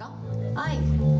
かはい